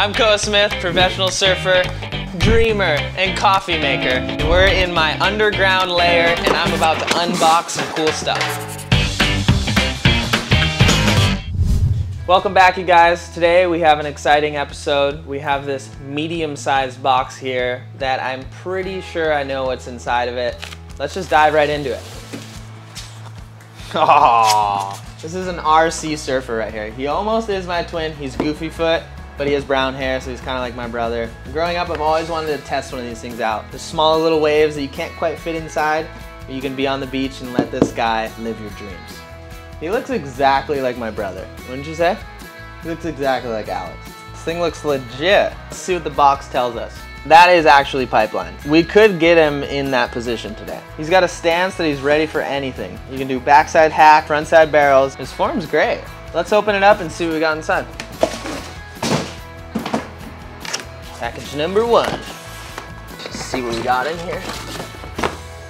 I'm Koa Smith, professional surfer, dreamer, and coffee maker. We're in my underground lair and I'm about to unbox some cool stuff. Welcome back you guys. Today we have an exciting episode. We have this medium-sized box here that I'm pretty sure I know what's inside of it. Let's just dive right into it. Oh, this is an RC surfer right here. He almost is my twin. He's goofy foot, but he has brown hair, so he's kind of like my brother. Growing up, I've always wanted to test one of these things out. The small little waves that you can't quite fit inside, but you can be on the beach and let this guy live your dreams. He looks exactly like my brother, wouldn't you say? He looks exactly like Alex. This thing looks legit. Let's see what the box tells us. That is actually pipeline. We could get him in that position today. He's got a stance that he's ready for anything. You can do backside hack, frontside barrels. His form's great. Let's open it up and see what we got inside. Package number one. Let's see what we got in here.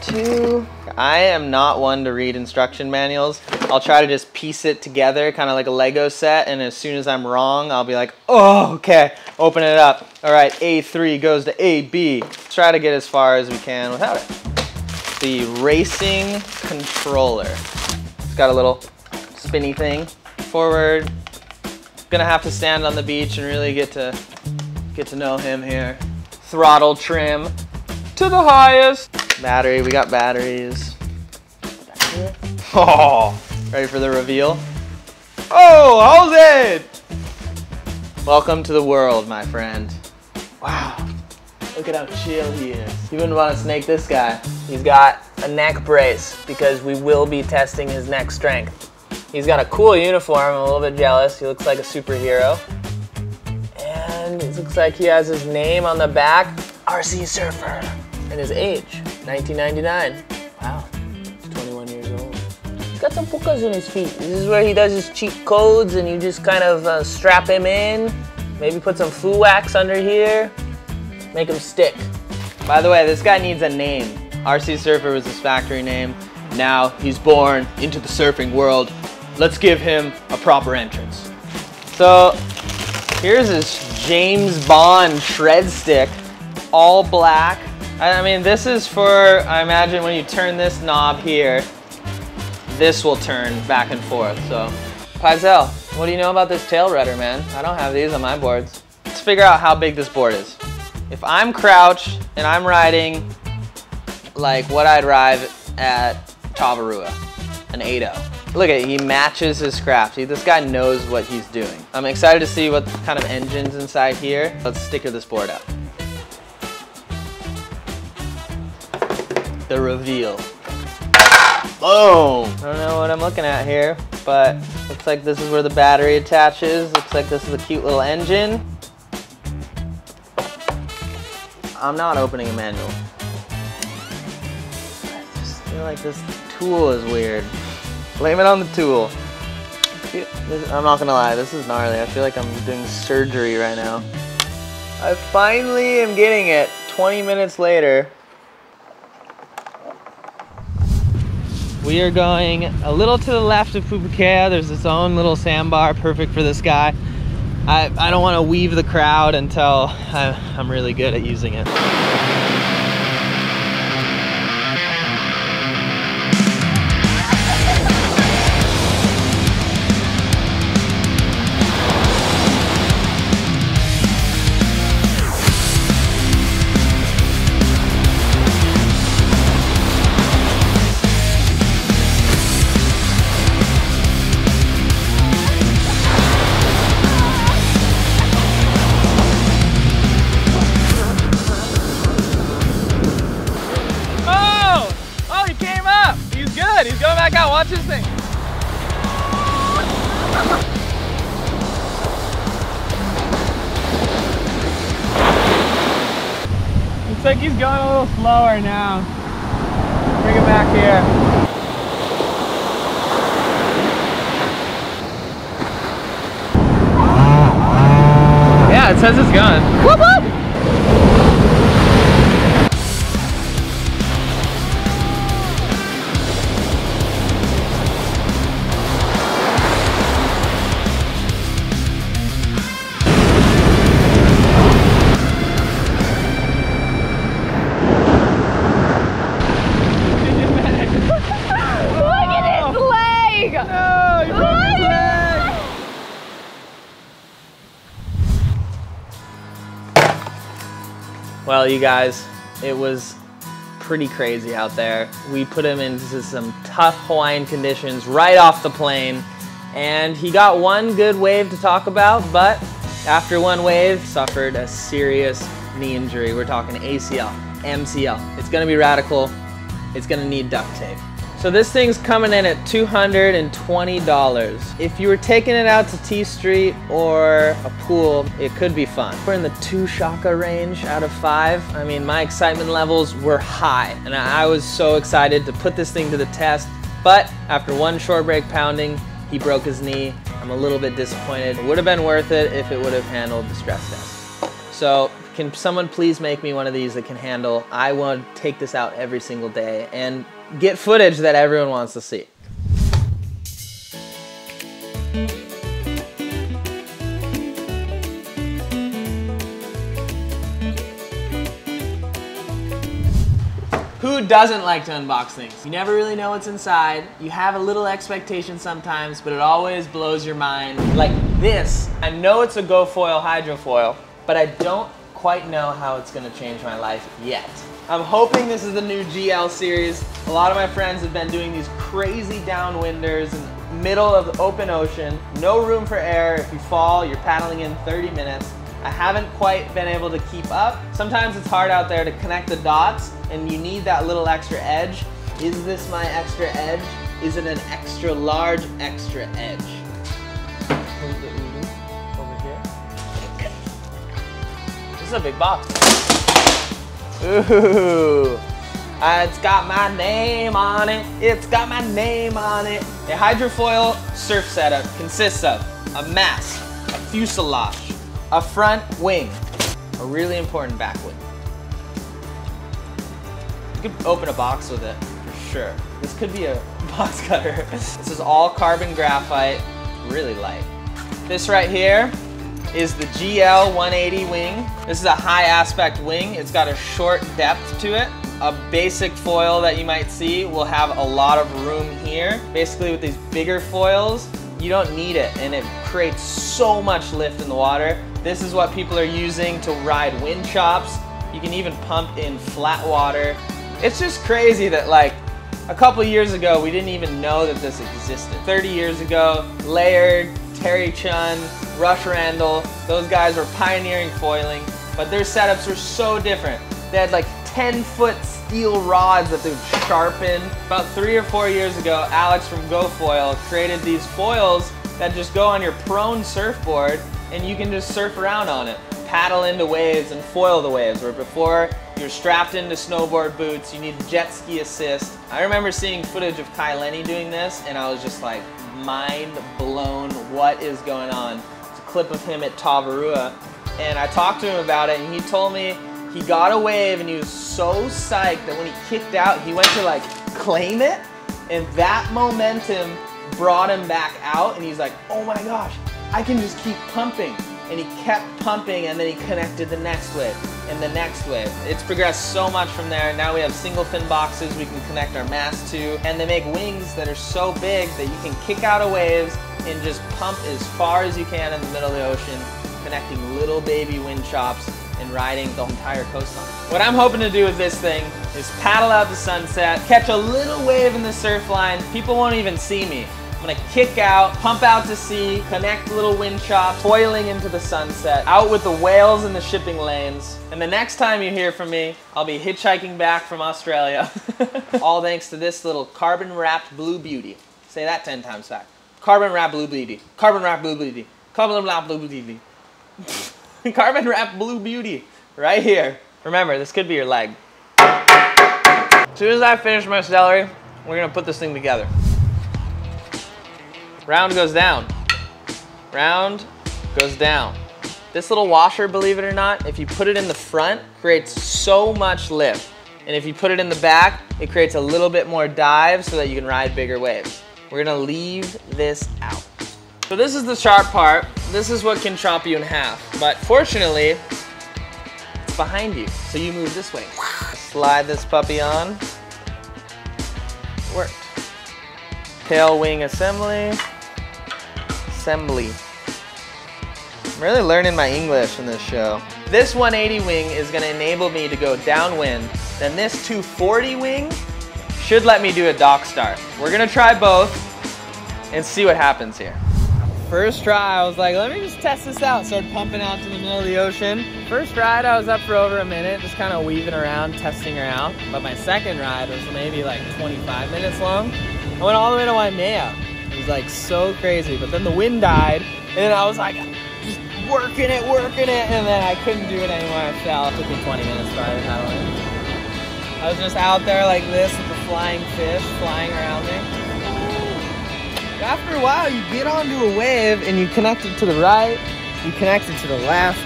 Two. I am not one to read instruction manuals. I'll try to just piece it together, kind of like a Lego set, and as soon as I'm wrong, I'll be like, oh, okay, open it up. All right, A3 goes to AB. Try to get as far as we can without it. The racing controller. It's got a little spinny thing. Forward. Gonna have to stand on the beach and really get to get to know him here. Throttle trim to the highest. Battery, we got batteries. Oh, ready for the reveal? Oh, how's it? Welcome to the world, my friend. Wow, look at how chill he is. You wouldn't want to snake this guy. He's got a neck brace because we will be testing his neck strength. He's got a cool uniform, I'm a little bit jealous. He looks like a superhero. Looks like he has his name on the back, RC Surfer, and his age, 1999. Wow, he's 21 years old. He's got some pukas in his feet. This is where he does his cheat codes and you just kind of uh, strap him in, maybe put some foo wax under here, make him stick. By the way, this guy needs a name. RC Surfer was his factory name. Now he's born into the surfing world. Let's give him a proper entrance. So here's this James Bond shred stick, all black. I mean, this is for, I imagine when you turn this knob here, this will turn back and forth, so. Pyzel, what do you know about this tail rudder, man? I don't have these on my boards. Let's figure out how big this board is. If I'm crouched and I'm riding like what I'd ride at Tavarua, an 8.0. Look at it, he matches his craft. See, this guy knows what he's doing. I'm excited to see what kind of engine's inside here. Let's sticker this board up. The reveal. Boom! I don't know what I'm looking at here, but looks like this is where the battery attaches. Looks like this is a cute little engine. I'm not opening a manual. I just feel like this tool is weird. Blame it on the tool. I'm not gonna lie, this is gnarly. I feel like I'm doing surgery right now. I finally am getting it 20 minutes later. We are going a little to the left of Pupukea. There's its own little sandbar, perfect for this guy. I, I don't want to weave the crowd until I, I'm really good at using it. Watch this thing. Looks like he's going a little slower now. Bring him back here. Yeah, it says it's going. Whoop whoop! Well, you guys, it was pretty crazy out there. We put him into some tough Hawaiian conditions right off the plane, and he got one good wave to talk about, but after one wave, suffered a serious knee injury. We're talking ACL, MCL. It's gonna be radical. It's gonna need duct tape. So this thing's coming in at $220. If you were taking it out to T Street or a pool, it could be fun. We're in the two shaka range out of five. I mean, my excitement levels were high and I was so excited to put this thing to the test. But after one short break pounding, he broke his knee. I'm a little bit disappointed. It would have been worth it if it would have handled the stress test. So can someone please make me one of these that can handle? I want to take this out every single day and get footage that everyone wants to see. Who doesn't like to unbox things? You never really know what's inside. You have a little expectation sometimes, but it always blows your mind. Like this. I know it's a GoFoil hydrofoil, but I don't quite know how it's gonna change my life yet. I'm hoping this is the new GL series. A lot of my friends have been doing these crazy downwinders in the middle of the open ocean. No room for air. If you fall, you're paddling in 30 minutes. I haven't quite been able to keep up. Sometimes it's hard out there to connect the dots and you need that little extra edge. Is this my extra edge? Is it an extra large extra edge? Is a big box. Ooh. It's got my name on it. It's got my name on it. A hydrofoil surf setup consists of a mast, a fuselage, a front wing, a really important back wing. You could open a box with it, for sure. This could be a box cutter. This is all carbon graphite, really light. This right here is the GL 180 wing. This is a high aspect wing. It's got a short depth to it. A basic foil that you might see will have a lot of room here. Basically with these bigger foils, you don't need it and it creates so much lift in the water. This is what people are using to ride wind chops. You can even pump in flat water. It's just crazy that like a couple years ago, we didn't even know that this existed. 30 years ago, Laird, Terry Chung, Rush Randle, those guys were pioneering foiling, but their setups were so different. They had like 10 foot steel rods that they would sharpen. About three or four years ago, Alex from GoFoil created these foils that just go on your prone surfboard and you can just surf around on it. Paddle into waves and foil the waves, where before you're strapped into snowboard boots, you need jet ski assist. I remember seeing footage of Kai Lenny doing this and I was just like mind blown what is going on clip of him at Tavarua, and I talked to him about it, and he told me he got a wave, and he was so psyched that when he kicked out, he went to like claim it, and that momentum brought him back out, and he's like, oh my gosh, I can just keep pumping. And he kept pumping, and then he connected the next wave and the next wave. It's progressed so much from there. Now we have single fin boxes we can connect our mast to, and they make wings that are so big that you can kick out of waves and just pump as far as you can in the middle of the ocean, connecting little baby wind chops and riding the entire coastline. What I'm hoping to do with this thing is paddle out to sunset, catch a little wave in the surf line. People won't even see me. I'm gonna kick out, pump out to sea, connect little wind chops, foiling into the sunset, out with the whales in the shipping lanes. And the next time you hear from me, I'll be hitchhiking back from Australia. All thanks to this little carbon wrapped blue beauty. Say that 10 times fast. Carbon wrap blue beauty. Carbon wrap blue beauty. Carbon wrap blue beauty. Carbon wrap blue beauty. Right here. Remember, this could be your leg. As soon as I finish my celery, we're gonna put this thing together. Round goes down. Round goes down. This little washer, believe it or not, if you put it in the front, creates so much lift. And if you put it in the back, it creates a little bit more dive so that you can ride bigger waves. We're gonna leave this out. So this is the sharp part. This is what can chop you in half. But fortunately, it's behind you. So you move this way. Slide this puppy on. Worked. Tail wing assembly. Assembly. I'm really learning my English in this show. This 180 wing is gonna enable me to go downwind. Then this 240 wing should let me do a dock start. We're gonna try both and see what happens here. First try, I was like, let me just test this out. Started pumping out to the middle of the ocean. First ride, I was up for over a minute, just kind of weaving around, testing her out. But my second ride was maybe like 25 minutes long. I went all the way to Waimea. It was like so crazy. But then the wind died, and then I was like, just working it, working it, and then I couldn't do it anymore. I fell. It took me 20 minutes to ride I was just out there like this flying fish flying around me. After a while, you get onto a wave and you connect it to the right, you connect it to the left,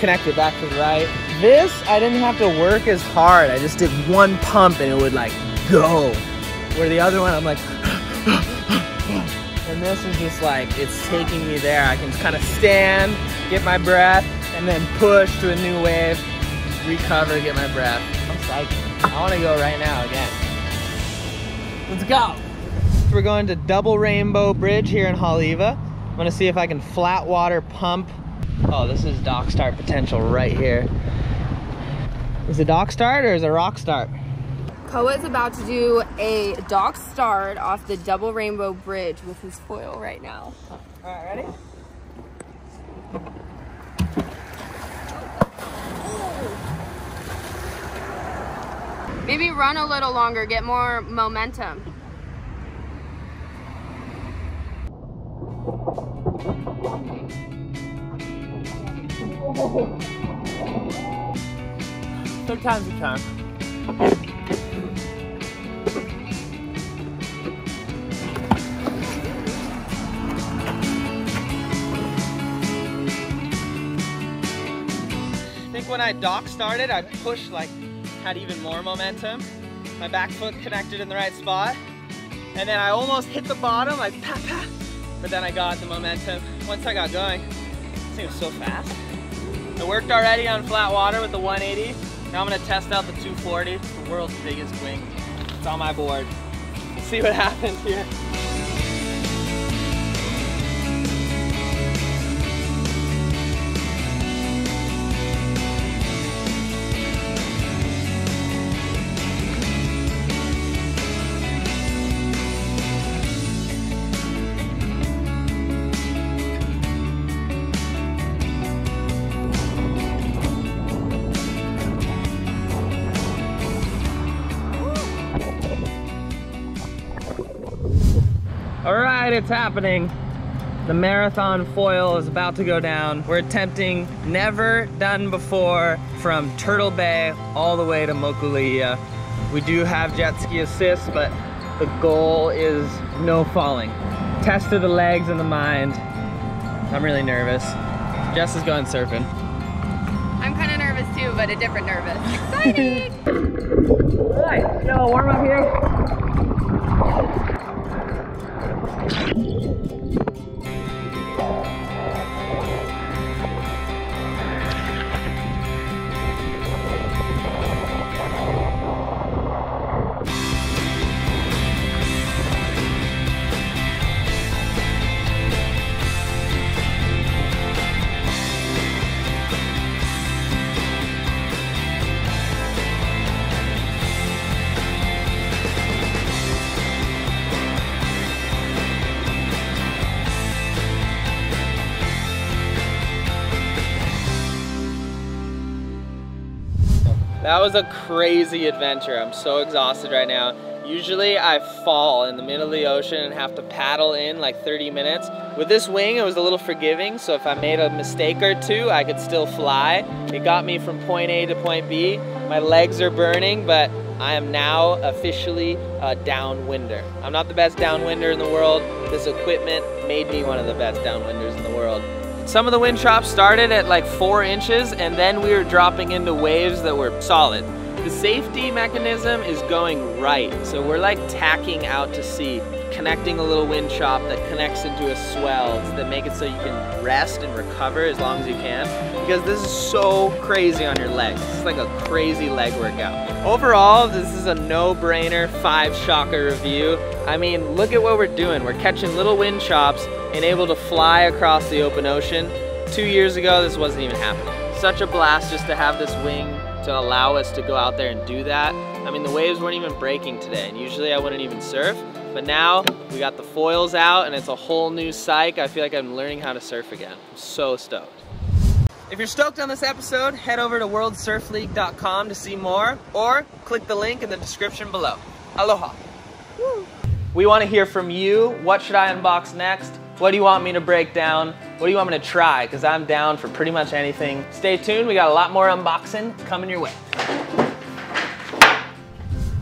connect it back to the right. This, I didn't have to work as hard. I just did one pump and it would like go. Where the other one, I'm like, and this is just like, it's taking me there. I can kind of stand, get my breath, and then push to a new wave, recover, get my breath. I'm psyched. I want to go right now again. Let's go. We're going to Double Rainbow Bridge here in Haleiwa. I'm gonna see if I can flat water pump. Oh, this is dock start potential right here. Is it dock start or is it rock start? Koa is about to do a dock start off the Double Rainbow Bridge with his foil right now. All right, ready? Maybe run a little longer, get more momentum. Third time's charm. I think when I dock started, I pushed like, had even more momentum. My back foot connected in the right spot. And then I almost hit the bottom, like pat pat. But then I got the momentum. Once I got going, this thing was so fast. I worked already on flat water with the 180. Now I'm gonna test out the 240, the world's biggest wing. It's on my board. Let's see what happens here. It's happening. The marathon foil is about to go down. We're attempting never done before from Turtle Bay all the way to Mokuleia. We do have jet ski assist, but the goal is no falling. Test of the legs and the mind. I'm really nervous. Jess is going surfing. I'm kind of nervous too, but a different nervous. Exciting! All right, yo, warm up here. That was a crazy adventure. I'm so exhausted right now. Usually I fall in the middle of the ocean and have to paddle in like 30 minutes. With this wing, it was a little forgiving, so if I made a mistake or two, I could still fly. It got me from point A to point B. My legs are burning, but I am now officially a downwinder. I'm not the best downwinder in the world. This equipment made me one of the best downwinders in the world. Some of the wind chops started at like four inches and then we were dropping into waves that were solid. The safety mechanism is going right. So we're like tacking out to sea, connecting a little wind chop that connects into a swell that make it so you can rest and recover as long as you can. Because this is so crazy on your legs. It's like a crazy leg workout. Overall, this is a no-brainer five shaka review. I mean, look at what we're doing. We're catching little wind chops and able to fly across the open ocean. Two years ago, this wasn't even happening. Such a blast just to have this wing to allow us to go out there and do that. I mean, the waves weren't even breaking today, and usually I wouldn't even surf, but now we got the foils out and it's a whole new psych. I feel like I'm learning how to surf again. I'm so stoked. If you're stoked on this episode, head over to worldsurfleague.com to see more, or click the link in the description below. Aloha. We want to hear from you. What should I unbox next? What do you want me to break down? What do you want me to try? Because I'm down for pretty much anything. Stay tuned, we got a lot more unboxing coming your way.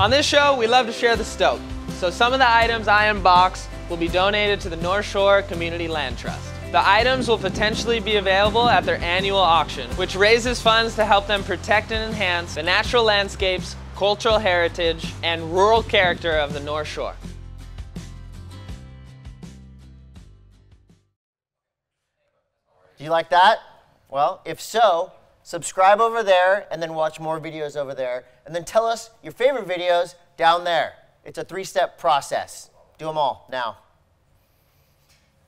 On this show, we love to share the stoke. So some of the items I unbox will be donated to the North Shore Community Land Trust. The items will potentially be available at their annual auction, which raises funds to help them protect and enhance the natural landscapes, cultural heritage, and rural character of the North Shore. Do you like that? Well, if so, subscribe over there and then watch more videos over there. And then tell us your favorite videos down there. It's a three step process. Do them all now.